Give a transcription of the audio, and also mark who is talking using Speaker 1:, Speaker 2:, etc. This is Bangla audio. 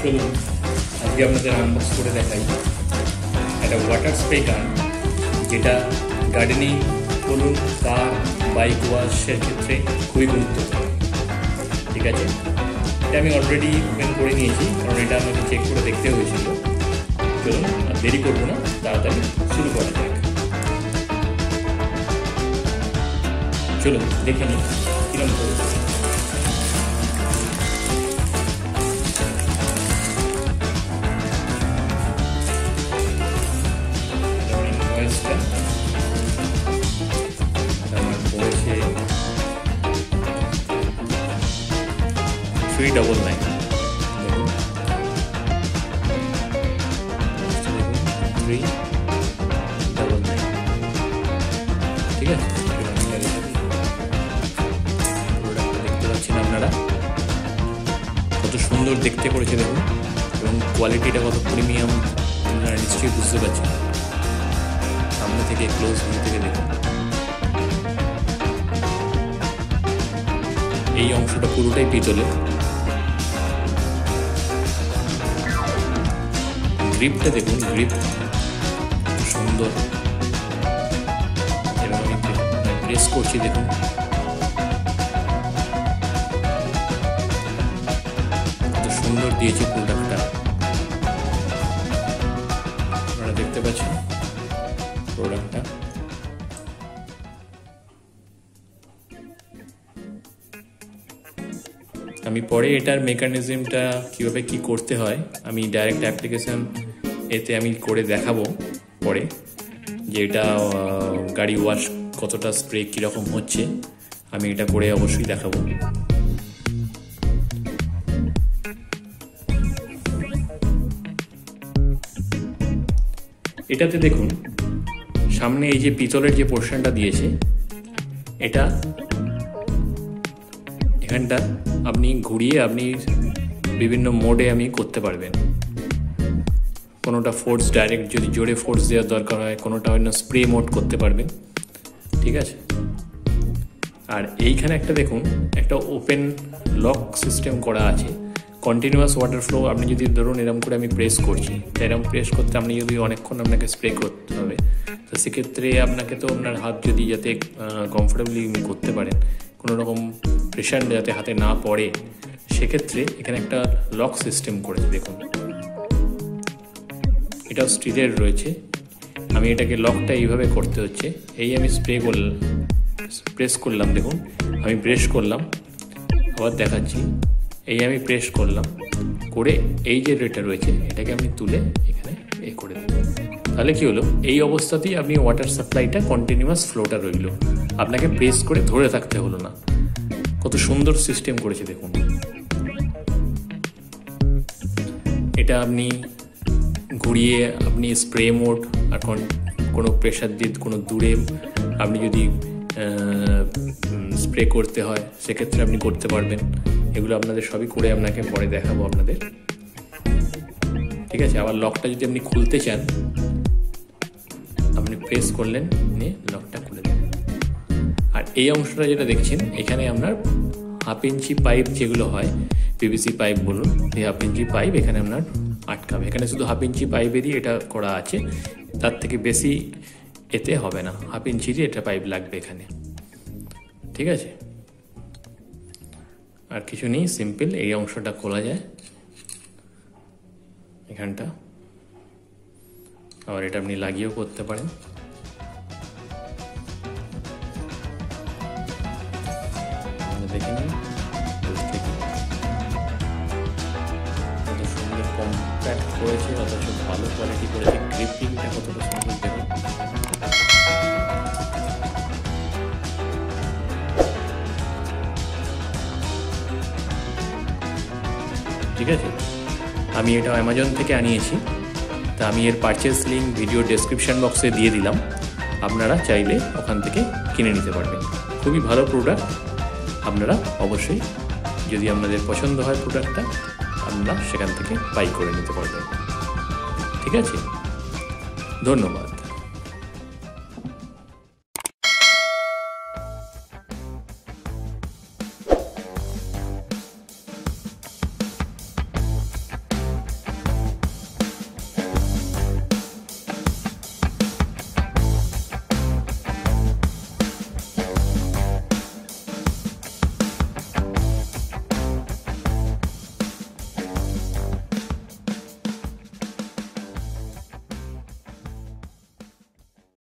Speaker 1: চলুন আজকে আপনাদের আনবক্স করে দেখাই একটা ওয়াটার স্প্রে গান যেটা গার্ডেনিং বলুন কার বাইক ওয়াশের ক্ষেত্রে খুবই গুরুত্বপূর্ণ ঠিক আছে এটা আমি অলরেডি ওপেন করে নিয়েছি, কারণ এটা আমাকে চেক করে দেখতে হয়েছিল। চলুন দেরি করব না, তাড়াতাড়ি শুরু করা যাক। চলুন, দেখে নিই কীরকম করে থ্রি ডবল নাইন ঠিক আছে আপনারা কত সুন্দর দেখতে করেছে দেখুন। এবং কোয়ালিটিটা কত প্রিমিয়াম আপনারা নিশ্চয়ই বুঝতে পারছেন। সামনে থেকে ক্লোজ ভিউ থেকে দেখুন। এই অংশটা পুরোটাই পিতলে গ্রিপটা দেখুন গ্রিপ সুন্দর। প্রেস করছি দেখুন। সুন্দর দিয়েছি প্রোডাক্টটা আপনারা দেখতে পাচ্ছেন প্রোডাক্টটা আমি পরে এটার মেকানিজমটা কীভাবে কি করতে হয়, আমি ডাইরেক্ট অ্যাপ্লিকেশন এতে আমি করে দেখাবো পরে যে এটা গাড়ি ওয়াশ কতটা স্প্রে কীরকম হচ্ছে, আমি এটা করে অবশ্যই দেখাবো। এটাতে দেখুন, সামনে এই যে পিতলের যে পোর্শনটা দিয়েছে, এটা এখানটা আপনি ঘুরিয়ে আপনি বিভিন্ন মোডে আমি করতে পারবেন। কোনোটা ফোর্স ডাইরেক্ট যদি জোরে ফোর্স দেওয়ার দরকার হয়, কোনোটা অন্য স্প্রে মোড করতে পারবেন। ঠিক আছে? আর এইখানে একটা দেখুন, একটা ওপেন লক সিস্টেম করা আছে। কন্টিনিউয়াস ওয়াটার ফ্লো আপনি যদি ধরুন এরকম করে আমি প্রেস করছি এরকম প্রেস করতে আপনি যদি অনেকক্ষণ আপনাকে স্প্রে করতে হবে, তো সেক্ষেত্রে আপনাকে তো আপনার হাত যদি যাতে কমফোর্টেবলি করতে পারেন কোনো রকম প্রেশার যাতে হাতে না পড়ে, সেক্ষেত্রে এখানে একটা লক সিস্টেম করেছে, দেখুন। এটাও স্টিলের রয়েছে। আমি এটাকে লকটা এইভাবে করতে হচ্ছে। এই আমি স্প্রে করলাম প্রেস করলাম, দেখুন। আমি প্রেস করলাম, আবার দেখাচ্ছি। এই আমি প্রেস করলাম, করে এই যে রেটা রয়েছে, এটাকে আমি তুলে এখানে এ করে দিই তাহলে কি হলো? এই অবস্থাতেই আপনি ওয়াটার সাপ্লাইটা কন্টিনিউয়াস ফ্লোটা রইল। আপনাকে প্রেস করে ধরে থাকতে হলো না। কত সুন্দর সিস্টেম করেছে দেখুন। এটা আপনি ঘুরিয়ে আপনি স্প্রে মোড এখন কোনো প্রেশার দিয়ে কোনো দূরে আপনি যদি স্প্রে করতে হয়, সেক্ষেত্রে আপনি করতে পারবেন। এগুলো আপনাদের সবই করে আপনাকে পরে দেখাবো আপনাদের। ঠিক আছে? আবার লকটা যদি আপনি খুলতে চান প্রেস করলেন, নিয়ে লকটা খুলে দেন আর এই অংশটা যেটা দেখছেন, এখানে আপনার হাফ ইঞ্চি পাইপ যেগুলো হয় পিভিসি পাইপ বলুন, এই হাফ ইঞ্চি পাইপ এখানে আপনার আটকাবে। এখানে শুধু হাফ ইঞ্চি পাইপেরই এটা করা আছে, তার থেকে বেশি এতে হবে না হাফ ইঞ্চিরই এটা পাইপ লাগবে এখানে। ঠিক আছে? আর কিছু নেই সিম্পল এই অংশটা খোলা যায়। এখানটা। আবার এটা আপনি লাগিয়েও করতে পারেন। দেখে নিন কত সুন্দর কম্প্যাক্ট করেছে, অথচ ভালো কোয়ালিটি করেছে গ্রিপিংটা কতটা সুন্দর দেখুন। ঠিক আছে? আমি এটা অ্যামাজন থেকে আনিয়েছি। তা আমি এর পারচেস লিঙ্ক ভিডিও ডেসক্রিপশান বক্সে দিয়ে দিলাম। আপনারা চাইলে ওখান থেকে কিনে নিতে পারবেন। খুবই ভালো প্রোডাক্ট আপনারা অবশ্যই যদি আপনাদের পছন্দ হয় প্রোডাক্টটা আপনারা সেখান থেকে বাই করে নিতে পারবেন। ঠিক আছে? ধন্যবাদ।